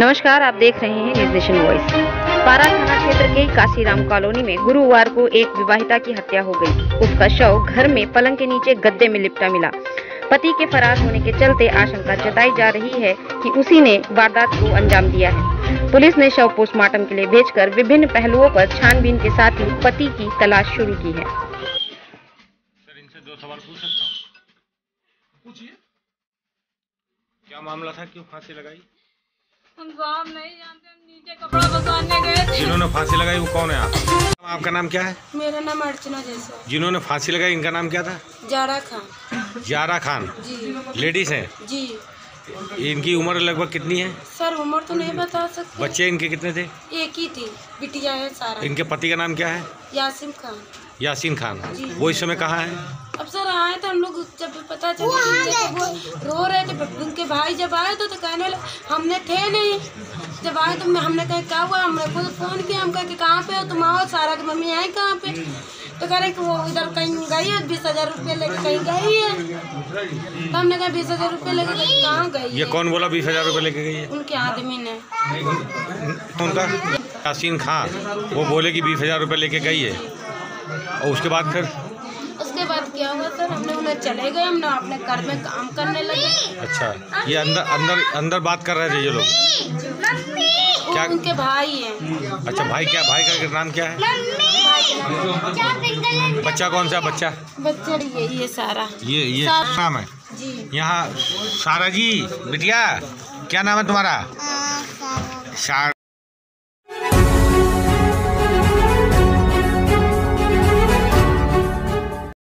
नमस्कार आप देख रहे हैं निर्देशन वॉइस पारा थाना क्षेत्र के काशीराम कॉलोनी में गुरुवार को एक विवाहिता की हत्या हो गई। उसका शव घर में पलंग के नीचे गद्दे में लिपटा मिला। पति के फरार होने के चलते आशंका जताई जा रही है कि उसी ने वारदात को अंजाम दिया है। पुलिस ने शव पोस्टमार्टम के लिए भेजकर विभिन्न पहलुओं पर छानबीन के साथ ही पति की तलाश शुरू की है। सर इनसे दो सवाल पूछ सकता हूँ? पूछिए। क्या मामला था? क्यों फांसी लगाई? उनको हम नहीं जानते हम नीचे कपड़ा बसाने गए जिन्होंने फांसी लगाई वो कौन है आप? आपका नाम क्या है? मेरा नाम अर्चना जैसा। जिन्होंने फांसी लगाई इनका नाम क्या था? जारा खान। जारा खान? जी। लेडीज़ हैं? जी। इनकी उम्र लगभग कितनी है? सर उम्र तो नहीं बता सकते। बच्चे इनके कितने थे? एक ही थी बिटिया है सारा। इनके पति का नाम क्या है? यासिम खान। यासीन खान वो इस समय कहाँ है? अब सर आए तो हम लोग जब पता चला कि जब वो रो रहे थे उनके भाई जब आए तो, तो कहने लगे हमने थे नहीं। जब आए तो हमने कहा क्या हुआ? हमने खुद फ़ोन किया हम कहे कि कहाँ पे हो? तुम आओ सारा की मम्मी आए कहाँ पे? तो कह रहे कि वो इधर कहीं गई है बीस हज़ार रुपये लेके कहीं गई है। तो हमने कहा बीस हज़ार रुपये लेके कहीं कहाँ गई ये कौन बोला बीस हज़ार रुपये लेके गई है? उनके आदमी ने। उनका यासीन खान वो बोले कि बीस हज़ार रुपये लेके गई है। और उसके बाद फिर? उसके बाद क्या हुआ सर? हमने उन्हें चले गए हमने अपने घर में काम करने लगे। अच्छा ये अंदर अंदर अंदर बात कर रहे थे ये लोग? क्या- उनके भाई हैं। अच्छा भाई क्या भाई का नाम क्या है? बच्चा कौन सा बच्चा? बच्चे यही है सारा। ये ये सारा। नाम है? यहाँ सारा जी बिटिया क्या नाम है तुम्हारा? सारा